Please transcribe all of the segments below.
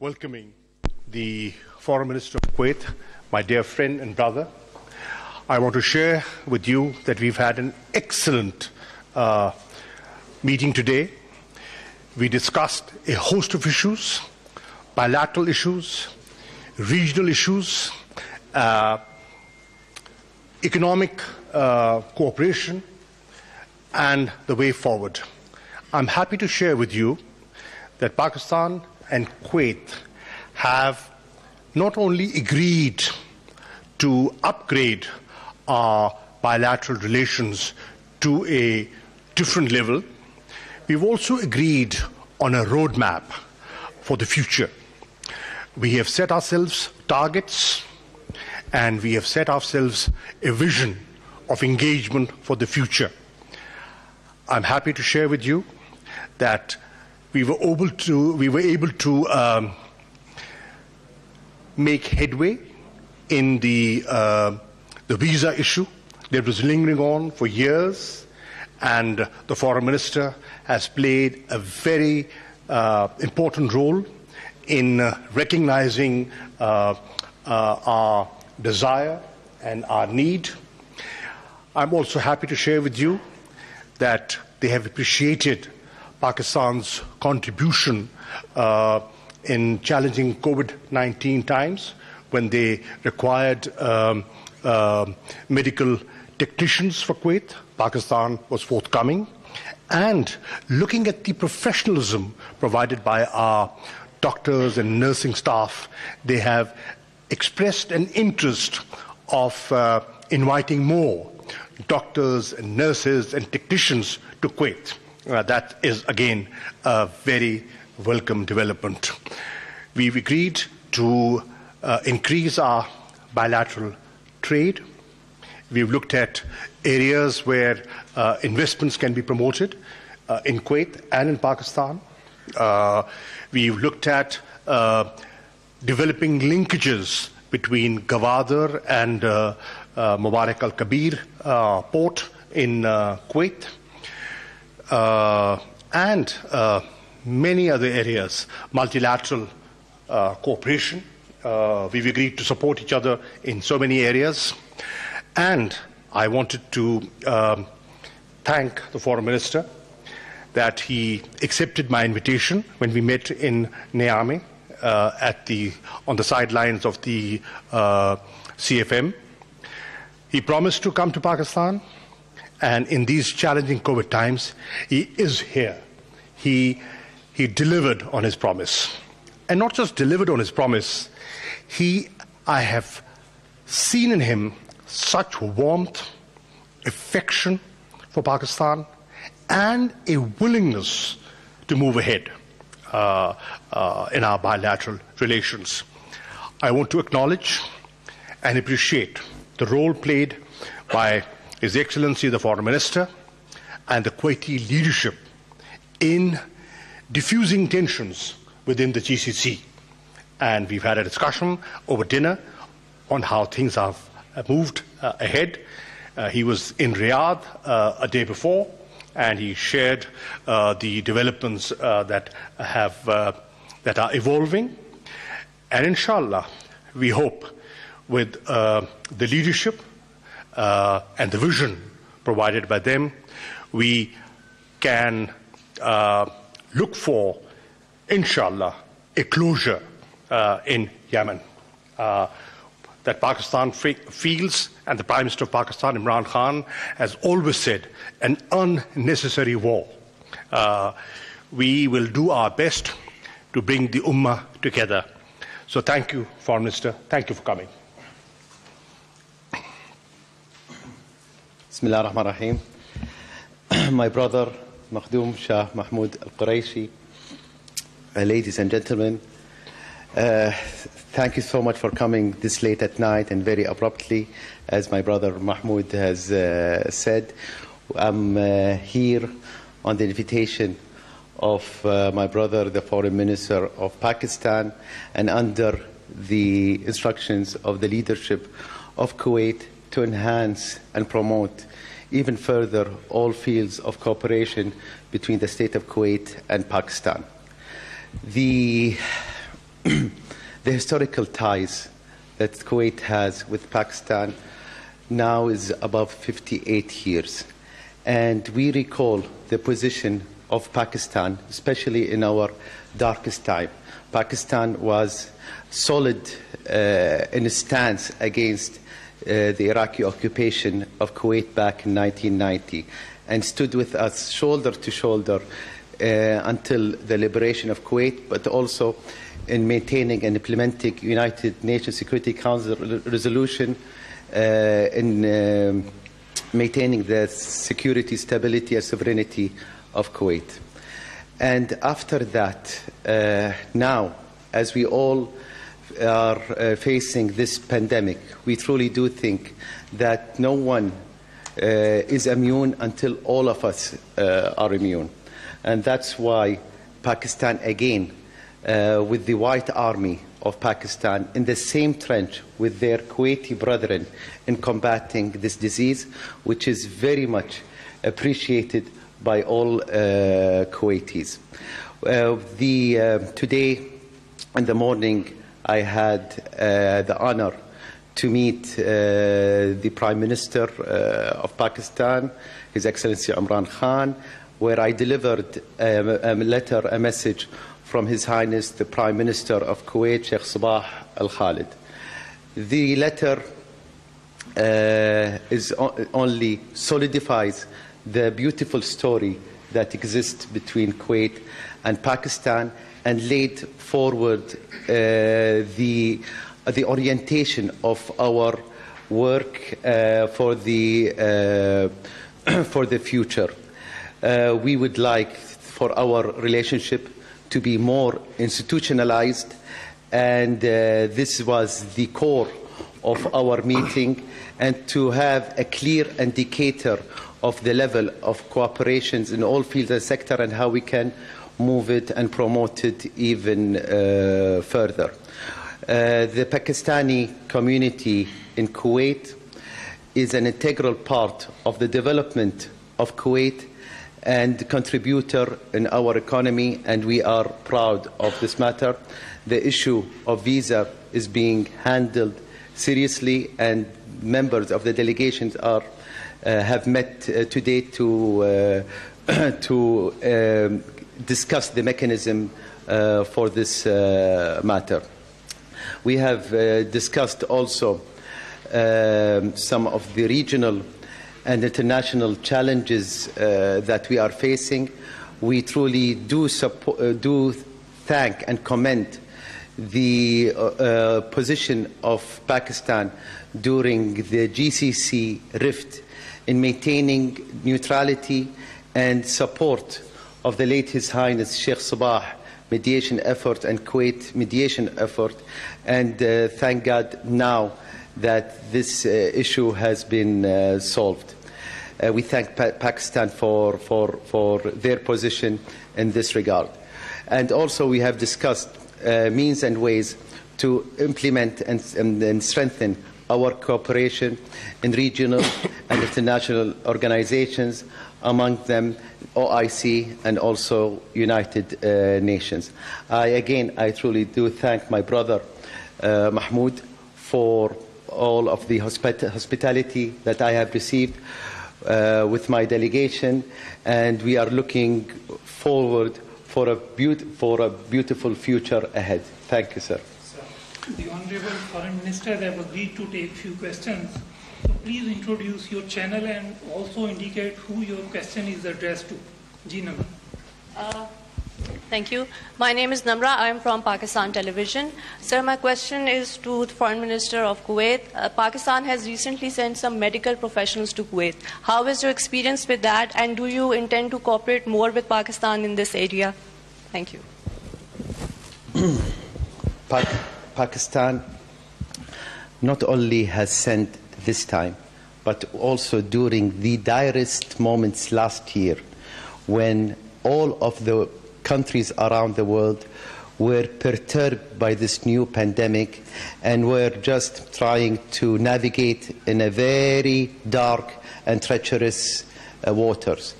welcoming the Foreign Minister of Kuwait, my dear friend and brother. I want to share with you that we've had an excellent uh, meeting today. We discussed a host of issues, bilateral issues, regional issues, uh, economic uh, cooperation, and the way forward. I'm happy to share with you that Pakistan and Kuwait have not only agreed to upgrade our bilateral relations to a different level, we've also agreed on a roadmap for the future. We have set ourselves targets and we have set ourselves a vision of engagement for the future. I'm happy to share with you that we were able to, we were able to um, make headway in the, uh, the visa issue that was lingering on for years, and the foreign minister has played a very uh, important role in uh, recognizing uh, uh, our desire and our need. I'm also happy to share with you that they have appreciated Pakistan's contribution uh, in challenging COVID 19 times when they required um, uh, medical technicians for Kuwait. Pakistan was forthcoming. And looking at the professionalism provided by our doctors and nursing staff, they have expressed an interest of uh, inviting more doctors and nurses and technicians to Kuwait. Uh, that is, again, a very welcome development. We've agreed to uh, increase our bilateral trade. We've looked at areas where uh, investments can be promoted uh, in Kuwait and in Pakistan. Uh, we've looked at uh, developing linkages between Gwadar and Mubarak al Kabir port in Kuwait and uh, many other areas, multilateral uh, cooperation. Uh, we've agreed to support each other in so many areas. And I wanted to um, thank the foreign minister that he accepted my invitation when we met in Niamey uh, at the, on the sidelines of the uh, CFM. He promised to come to Pakistan and in these challenging COVID times, he is here. He, he delivered on his promise. And not just delivered on his promise, he, I have seen in him such warmth, affection for Pakistan, and a willingness to move ahead uh, uh, in our bilateral relations. I want to acknowledge and appreciate the role played by his Excellency the Foreign Minister and the Kuwaiti leadership in diffusing tensions within the GCC. And we've had a discussion over dinner on how things have moved uh, ahead. Uh, he was in Riyadh uh, a day before, and he shared uh, the developments uh, that have uh, that are evolving. And inshallah, we hope with the leadership uh, and the vision provided by them, we can uh, look for, inshallah, a closure uh, in Yemen. Uh, that Pakistan feels, and the Prime Minister of Pakistan, Imran Khan, has always said, an unnecessary war. Uh, we will do our best to bring the Ummah together. So thank you, Foreign Minister. Thank you for coming. Bismillah ar-Rahman rahim My brother Makhdoom Shah Mahmoud Al-Qureshi, uh, ladies and gentlemen, uh, thank you so much for coming this late at night and very abruptly. As my brother Mahmoud has uh, said, I'm uh, here on the invitation of uh, my brother, the Foreign Minister of Pakistan, and under the instructions of the leadership of Kuwait to enhance and promote even further all fields of cooperation between the state of Kuwait and Pakistan. The the historical ties that Kuwait has with Pakistan now is above 58 years. And we recall the position of Pakistan, especially in our darkest time. Pakistan was solid uh, in its stance against uh, the Iraqi occupation of Kuwait back in 1990 and stood with us shoulder to shoulder uh, until the liberation of Kuwait, but also in maintaining and implementing United Nations Security Council resolution uh, in um, maintaining the security, stability, and sovereignty of Kuwait. And after that, uh, now, as we all are uh, facing this pandemic, we truly do think that no one uh, is immune until all of us uh, are immune. And that's why Pakistan, again, uh, with the White Army of Pakistan in the same trench with their Kuwaiti brethren in combating this disease, which is very much appreciated by all uh, Kuwaitis. The, today in the morning, I had uh, the honor to meet uh, the Prime Minister uh, of Pakistan, His Excellency Imran Khan, where I delivered a, a letter, a message from His Highness the Prime Minister of Kuwait, Sheikh Sabah Al Khalid. The letter uh, is only solidifies the beautiful story that exists between Kuwait and Pakistan and laid forward uh, the, uh, the orientation of our work uh, for, the, for the future. We would like for our relationship to be more institutionalized, and this was the core of our meeting, and to have a clear indicator of the level of cooperations in all fields and sector and how we can move it and promote it even uh, further. Uh, the Pakistani community in Kuwait is an integral part of the development of Kuwait and contributor in our economy, and we are proud of this matter. The issue of visa is being handled seriously, and members of the delegations are, uh, have met uh, today to, uh, to um, discuss the mechanism uh, for this uh, matter. We have uh, discussed also um, some of the regional and international challenges that we are facing, we truly do, support, do thank and commend the uh position of Pakistan during the GCC rift in maintaining neutrality and support of the late His Highness Sheikh Sabah mediation effort and Kuwait mediation effort. And uh, thank God now that this uh, issue has been uh, solved. Uh, we thank pa Pakistan for, for, for their position in this regard. And also we have discussed uh, means and ways to implement and, and, and strengthen our cooperation in regional and international organizations, among them OIC and also United uh, Nations. I, again, I truly do thank my brother uh, Mahmoud for all of the hospit hospitality that I have received uh, with my delegation, and we are looking forward for a, for a beautiful future ahead. Thank you, sir. The Honorable Foreign Minister have agreed to take few questions. So please introduce your channel and also indicate who your question is addressed to. Ji uh, Thank you. My name is Namra. I am from Pakistan Television. Sir, my question is to the Foreign Minister of Kuwait. Uh, Pakistan has recently sent some medical professionals to Kuwait. How is your experience with that, and do you intend to cooperate more with Pakistan in this area? Thank you. Pakistan not only has sent this time, but also during the direst moments last year when all of the countries around the world were perturbed by this new pandemic and were just trying to navigate in a very dark and treacherous uh, waters.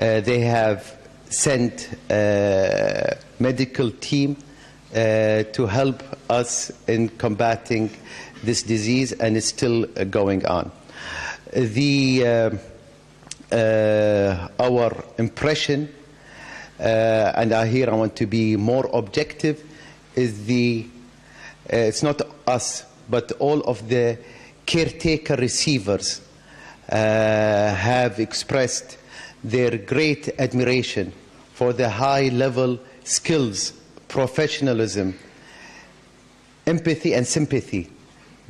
Uh, they have sent a medical team uh, to help us in combating this disease, and it's still uh, going on. The, uh, uh, our impression, and I here I want to be more objective, is the it's not us, but all of the caretaker receivers have expressed their great admiration for the high level skills, professionalism, empathy, and sympathy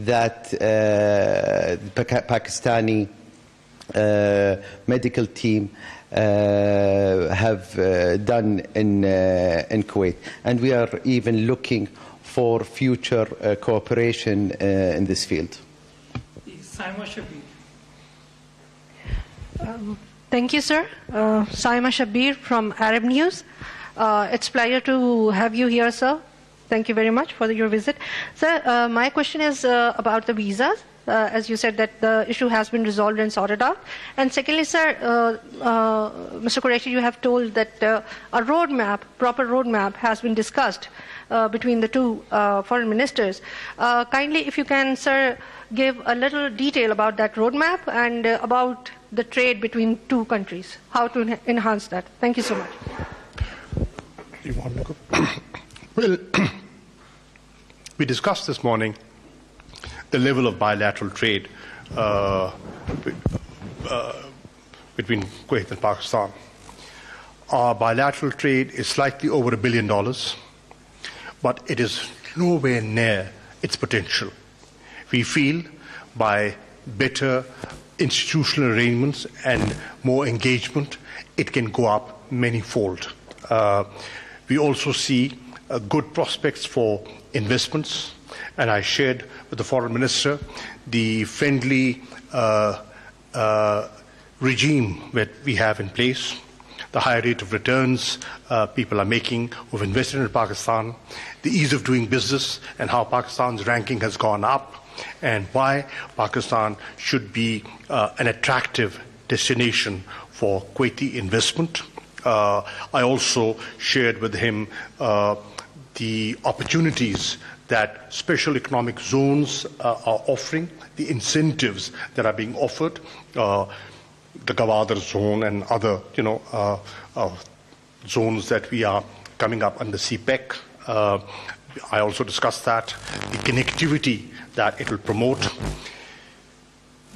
that uh, the Pakistani uh, medical team uh, have uh, done in, uh, in Kuwait. And we are even looking for future uh, cooperation uh, in this field. Saima Shabir. Thank you, sir. Uh, Saima Shabir from Arab News. Uh, it's a pleasure to have you here, sir. Thank you very much for your visit. Sir, uh, my question is uh, about the visas. Uh, as you said that the issue has been resolved and sorted out. And secondly, sir, uh, uh, Mr. Qureshi, you have told that uh, a roadmap, proper roadmap, has been discussed uh, between the two uh, foreign ministers. Uh, kindly, if you can, sir, give a little detail about that roadmap and uh, about the trade between two countries, how to en- enhance that. Thank you so much. You want to go? well, we discussed this morning the level of bilateral trade uh, uh, between Kuwait and Pakistan. Our bilateral trade is slightly over a billion dollars, but it is nowhere near its potential. We feel by better institutional arrangements and more engagement, it can go up many-fold. Uh, we also see uh, good prospects for investments, and I shared with the foreign minister the friendly uh, uh, regime that we have in place, the high rate of returns uh, people are making who've invested in Pakistan, the ease of doing business, and how Pakistan's ranking has gone up, and why Pakistan should be uh, an attractive destination for Kuwaiti investment. Uh, I also shared with him uh, the opportunities that special economic zones uh, are offering, the incentives that are being offered, uh, the Gwadar zone and other, you know, uh, uh, zones that we are coming up under CPEC. Uh, I also discussed that, the connectivity that it will promote.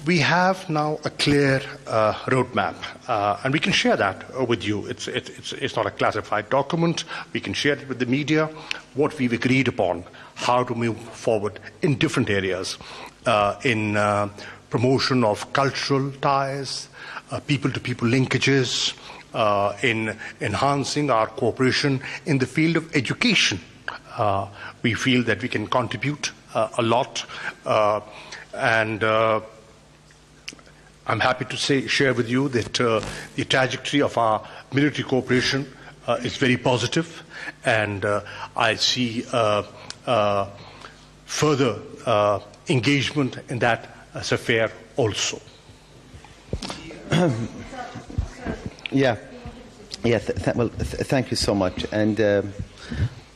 We have now a clear uh, roadmap, uh, and we can share that uh, with you. It's, it, it's, it's not a classified document. We can share it with the media, what we've agreed upon, how to move forward in different areas, uh, in uh, promotion of cultural ties, people to people linkages, uh, in enhancing our cooperation in the field of education. Uh, we feel that we can contribute uh, a lot, uh, and uh, I'm happy to say, share with you that uh, the trajectory of our military cooperation uh, is very positive, and uh, I see uh, uh, further uh, engagement in that affair also. Yeah, yeah. Th- th- well, th- thank you so much. And um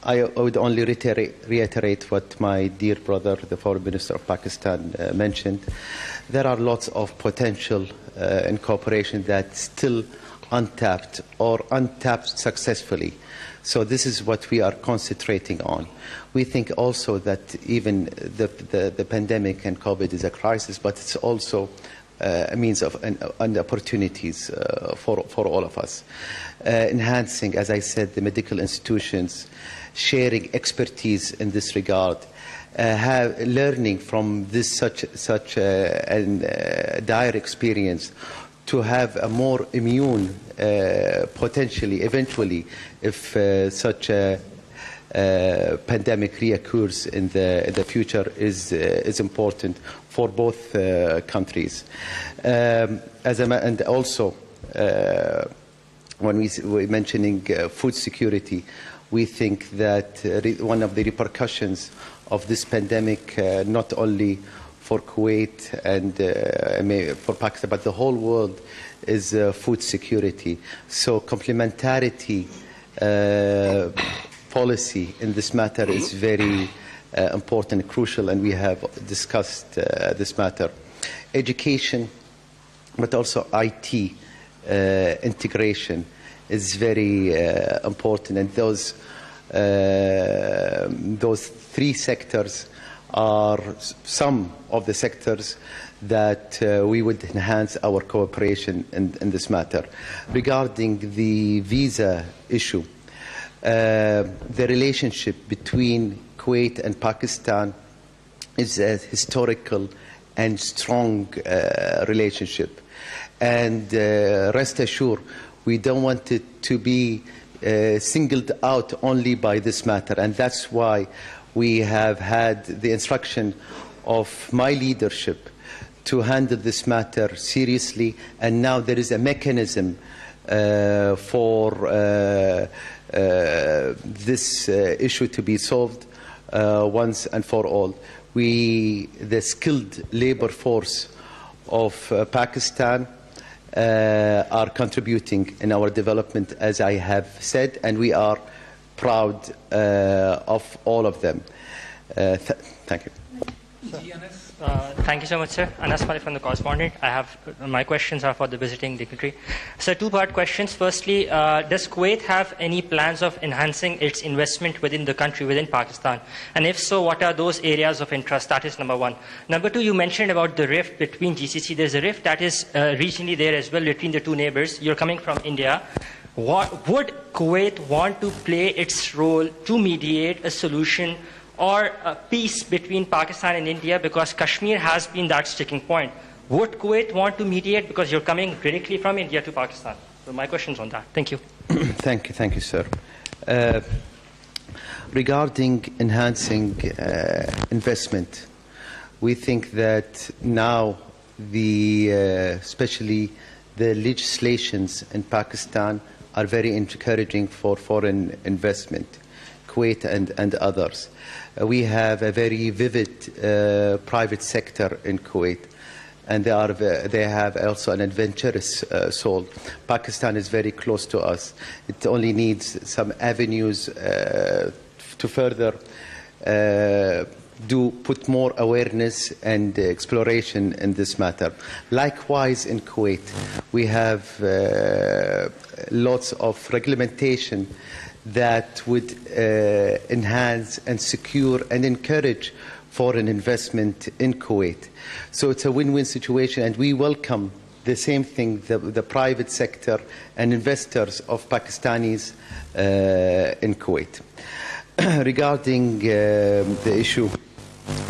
I, would only reiterate, reiterate what my dear brother, the Foreign Minister of Pakistan, uh, mentioned. There are lots of potential uh, in cooperation that's still untapped or untapped successfully. So this is what we are concentrating on. We think also that even the, the, the pandemic and COVID is a crisis, but it's also uh, a means of and, and opportunities uh, for, for all of us. Uh, enhancing, as I said, the medical institutions, sharing expertise in this regard, uh, have, learning from this such, such uh, an, uh, dire experience to have a more immune, potentially, eventually, if such a uh, pandemic reoccurs in the, in the future is, uh, is important for both uh, countries. Um, as a, and also, when we, we're mentioning food security, we think that uh, one of the repercussions of this pandemic, uh, not only for Kuwait and uh, for Pakistan, but the whole world, is uh, food security. So complementarity uh, policy in this matter is very uh, important crucial, and we have discussed this matter. Education, but also IT integration is very uh, important, and those uh, those three sectors are some of the sectors that uh, we would enhance our cooperation in, in this matter. Regarding the visa issue, uh, the relationship between Kuwait and Pakistan is a historical and strong uh, relationship. And uh, rest assured, we don't want it to be uh, singled out only by this matter. And that's why we have had the instruction of my leadership to handle this matter seriously. And now there is a mechanism uh, for uh, uh, this uh, issue to be solved uh, once and for all. We, the skilled labor force of Pakistan, uh, are contributing in our development, as I have said, and we are proud uh, of all of them. Uh, th- thank you. Uh, thank you so much, sir. Anas Malik from the correspondent. I have my questions are for the visiting dignitary. So, two-part questions. Firstly, uh, does Kuwait have any plans of enhancing its investment within the country, within Pakistan? And if so, what are those areas of interest? That is number one. Number two, you mentioned about the rift between GCC. There's a rift that is uh, regionally there as well between the two neighbors. You're coming from India. What, would Kuwait want to play its role to mediate a solution? Or a peace between Pakistan and India because Kashmir has been that sticking point. Would Kuwait want to mediate because you're coming directly from India to Pakistan? So my question's on that. Thank you. thank you, thank you, sir. Uh, regarding enhancing uh, investment, we think that now the, uh, especially the legislations in Pakistan are very encouraging for foreign investment, Kuwait and, and others. Uh, we have a very vivid uh, private sector in Kuwait and they, are, they have also an adventurous uh, soul. Pakistan is very close to us. It only needs some avenues uh, to further uh, do put more awareness and exploration in this matter. Likewise, in Kuwait, we have uh, lots of regulation that would uh, enhance and secure and encourage foreign investment in Kuwait. So it's a win-win situation, and we welcome the same thing, the, the private sector and investors of Pakistanis uh, in Kuwait. Regarding uh, the issue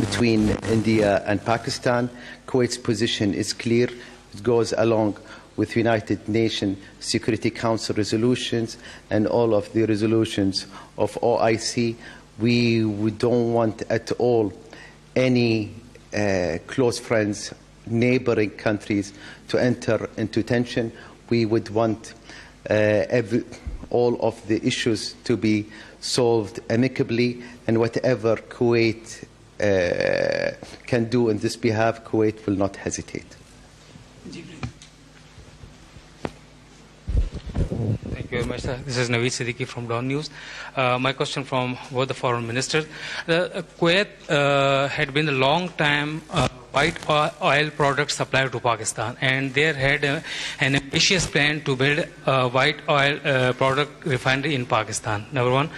between India and Pakistan, Kuwait's position is clear. It goes along with United Nations Security Council resolutions and all of the resolutions of OIC. We, we don't want at all any uh, close friends, neighboring countries to enter into tension. We would want uh, every, all of the issues to be solved amicably, and whatever Kuwait uh, can do in this behalf, Kuwait will not hesitate. Thank you very much, sir. This is Naveed Siddiqui from Dawn News. Uh, my question from both the foreign ministers. Uh, Kuwait uh, had been a long time uh, white oil product supplier to Pakistan, and they had uh, an ambitious plan to build a white oil uh, product refinery in Pakistan. Number one.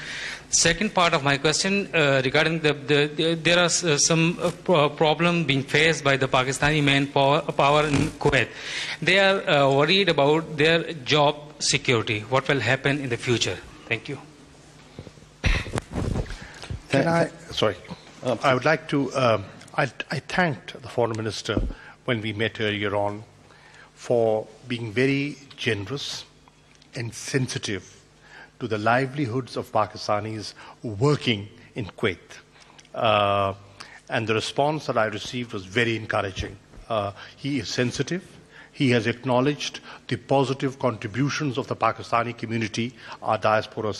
Second part of my question uh, regarding the, the, the, there are uh, some uh, pro problem being faced by the Pakistani manpower power in Kuwait. They are worried about their job security. What will happen in the future? Thank you. Can I? Sorry, I would like to. Um, I, I thanked the foreign minister when we met earlier on for being very generous and sensitive to the livelihoods of Pakistanis working in Kuwait. Uh, and the response that I received was very encouraging. Uh, he is sensitive. He has acknowledged the positive contributions of the Pakistani community, our diaspora,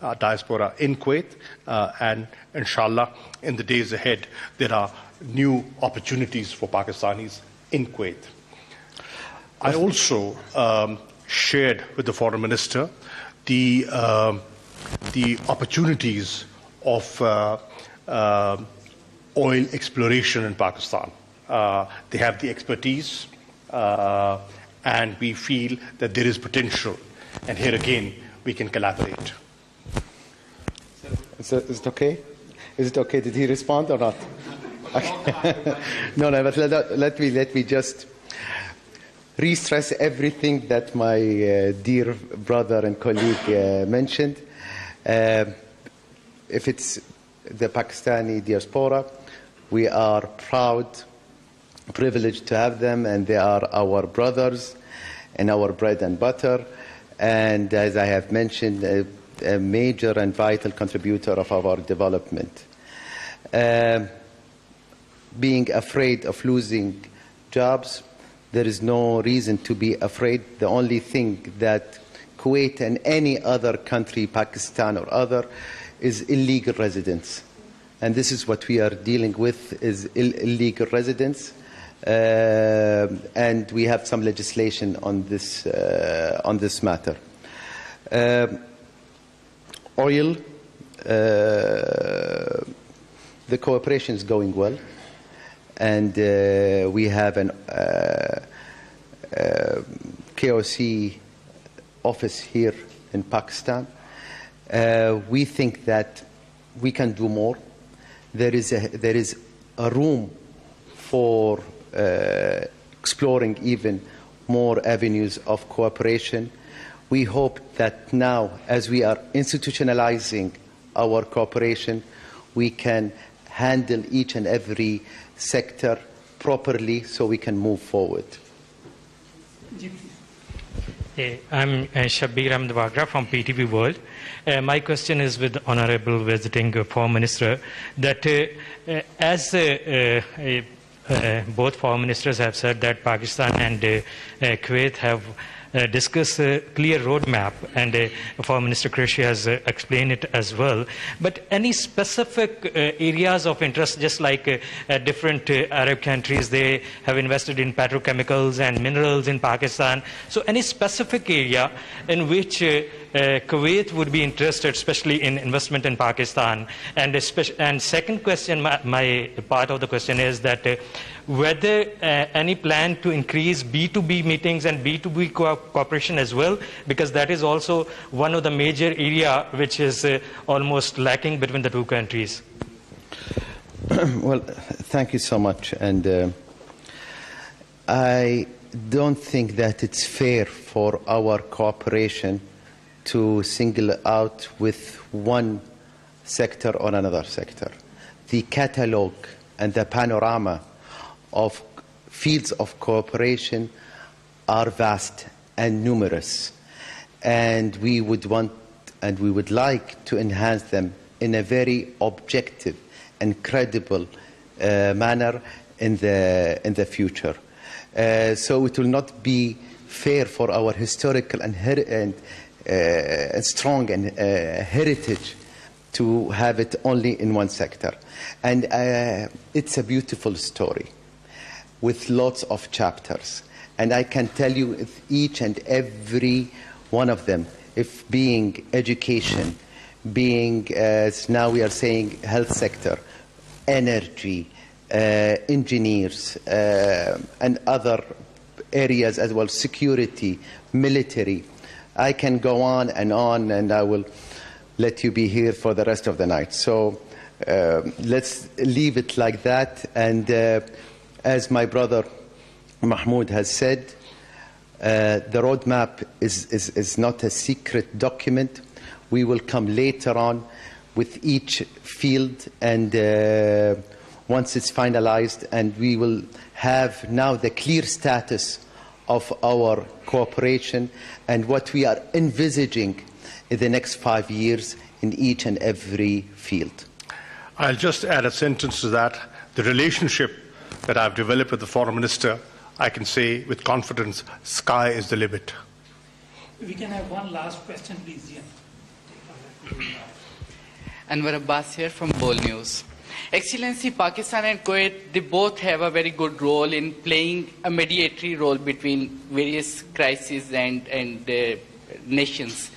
our diaspora in Kuwait, uh, and inshallah, in the days ahead, there are new opportunities for Pakistanis in Kuwait. I also um, shared with the foreign minister the uh, the opportunities of uh, uh, oil exploration in Pakistan. Uh, they have the expertise, uh, and we feel that there is potential. And here again, we can collaborate. Is it, okay? Is it okay? Did he respond or not? no, no, but let, let, me, let me just re-stress everything that my uh, dear brother and colleague uh, mentioned. Uh, if it's the Pakistani diaspora, we are proud, privileged to have them, and they are our brothers and our bread and butter. And as I have mentioned, a, a major and vital contributor of our development. Uh, being afraid of losing jobs, there is no reason to be afraid. The only thing that Kuwait and any other country, Pakistan or other, is illegal residents. And this is what we are dealing with is Ill illegal residents. Uh, and we have some legislation on this, uh, on this matter. Uh, oil, the cooperation is going well and we have an KOC office here in Pakistan. Uh, we think that we can do more. There is a, there is a room for exploring even more avenues of cooperation. We hope that now, as we are institutionalizing our cooperation, we can handle each and every sector properly so we can move forward. I'm uh, Shabir Ahmed from PTV World. Uh, my question is with Honorable Visiting uh, Foreign Minister that uh, uh, as uh, both foreign ministers have said that Pakistan and Kuwait have uh, a clear roadmap, and uh, Foreign Minister Qureshi has uh, explained it as well. But any specific uh, areas of interest, just like uh, uh, different Arab countries, they have invested in petrochemicals and minerals in Pakistan. So, any specific area in which uh, Kuwait would be interested, especially in investment in Pakistan. And, and second question, my, my, part of the question is that uh, whether uh, any plan to increase B2B meetings and B2B co cooperation as well, because that is also one of the major area which is uh, almost lacking between the two countries. well, thank you so much. And uh, I don't think that it's fair for our cooperation to single out with one sector or another sector. The catalog and the panorama of fields of cooperation are vast and numerous, and we would want and we would like to enhance them in a very objective and credible uh, manner in the, in the future. Uh, so it will not be fair for our historical and, and uh, strong and, uh, heritage to have it only in one sector. And uh, it's a beautiful story with lots of chapters. And I can tell you each and every one of them, if being education, being, as now we are saying, health sector, energy, uh, engineers, uh, and other areas as well, security, military, I can go on and on, and I will let you be here for the rest of the night. So uh, let's leave it like that. And uh, as my brother Mahmoud has said, uh, the roadmap is, is, is not a secret document. We will come later on with each field and uh, once it's finalized and we will have now the clear status of our cooperation and what we are envisaging in the next five years in each and every field. I'll just add a sentence to that. The relationship that I've developed with the foreign minister, I can say with confidence, sky is the limit. We can have one last question, please, Ian. Anwar Abbas here from Bol News. Excellency, Pakistan and Kuwait, they both have a very good role in playing a mediatory role between various crises and, and uh, nations.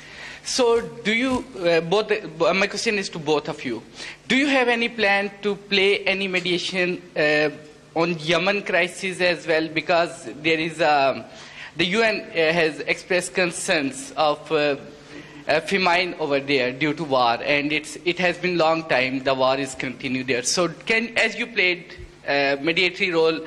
So, do you, uh, both, uh, my question is to both of you. Do you have any plan to play any mediation uh, on Yemen crisis as well? Because there is, um, the UN uh, has expressed concerns of uh, famine over there due to war, and it's, it has been long time the war is continued there. So, can, as you played uh, mediatory role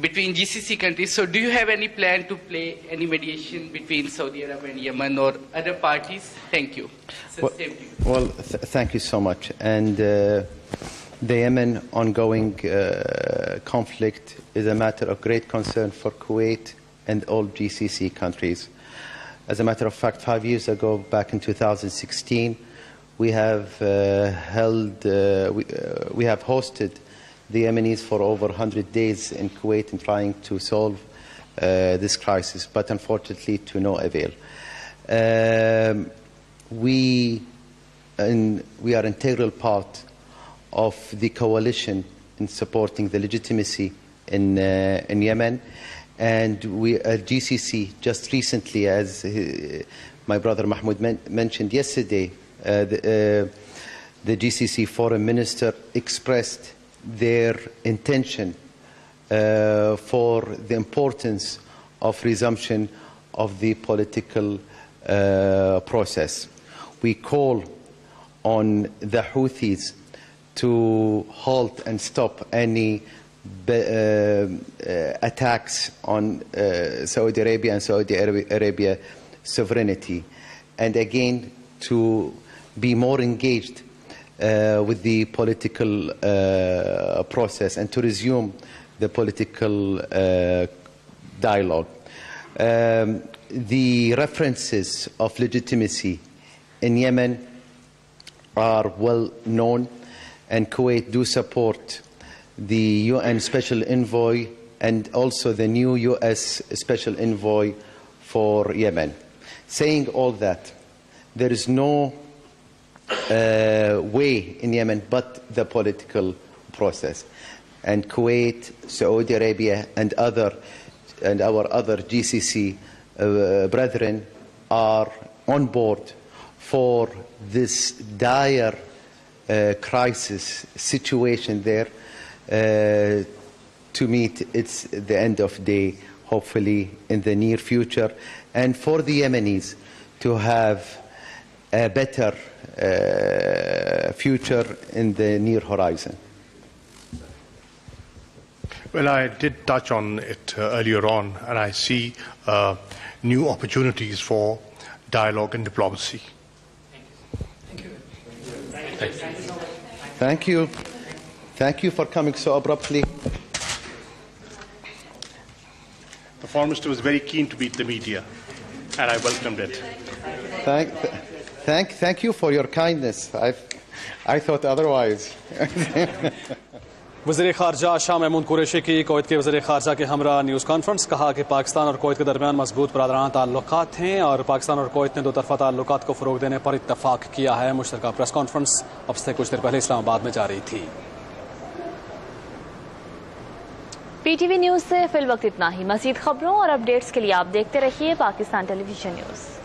between GCC countries. So, do you have any plan to play any mediation between Saudi Arabia and Yemen or other parties? Thank you. So Well, you. well th- thank you so much. And uh, the Yemen ongoing uh, conflict is a matter of great concern for Kuwait and all GCC countries. As a matter of fact, five years ago, back in 2016, we have uh, held, uh, we, uh, we have hosted the Yemenis for over 100 days in Kuwait in trying to solve uh, this crisis, but unfortunately to no avail. Um, we, we are integral part of the coalition in supporting the legitimacy in, uh, in Yemen. And we, at GCC, just recently, as uh, my brother Mahmoud men- mentioned yesterday, uh, the, uh, the GCC foreign minister expressed their intention uh, for the importance of resumption of the political uh, process. We call on the Houthis to halt and stop any uh, uh, attacks on uh, Saudi Arabia and Saudi Arabia, sovereignty, and again to be more engaged uh, with the political uh, process and to resume the political uh, dialogue. Um, the references of legitimacy in Yemen are well known, and Kuwait do support the UN Special Envoy and also the new US Special Envoy for Yemen. Saying all that, there is no uh, way in Yemen but the political process. And Kuwait, Saudi Arabia, and other and our other GCC uh, brethren are on board for this dire uh, crisis situation there to meet its the end of day hopefully in the near future and for the Yemenis to have a better uh, future in the near horizon. Well, I did touch on it uh, earlier on, and I see uh, new opportunities for dialogue and diplomacy. Thank you. Thank you for coming so abruptly. The Foreign Minister was very keen to meet the media, and I welcomed it. Thank, thank, thank you for your kindness. i I thought otherwise. वज़ीर खारजा शाह महमूद कुरैशी की कोवैत के वज़ीर खारजा के हमरा news conference कहा कि पाकिस्तान और कोवैत के दरमियान मज़बूत बरदराना ताल्लुक हैं और पाकिस्तान और कोवैत ने दो तरफा ताल्लुक को फ़रोग देने पर इतफाक किया है मुश्तर प्रेस कॉन्फ्रेंस अब से कुछ देर पहले इस्लामाबाद में जारी थी پی ٹی وی نیوز سے فی الوقت اتنا ہی۔ مزید خبروں اور اپڈیٹس کے لیے آپ دیکھتے رہیے پاکستان ٹیلی ویژن نیوز۔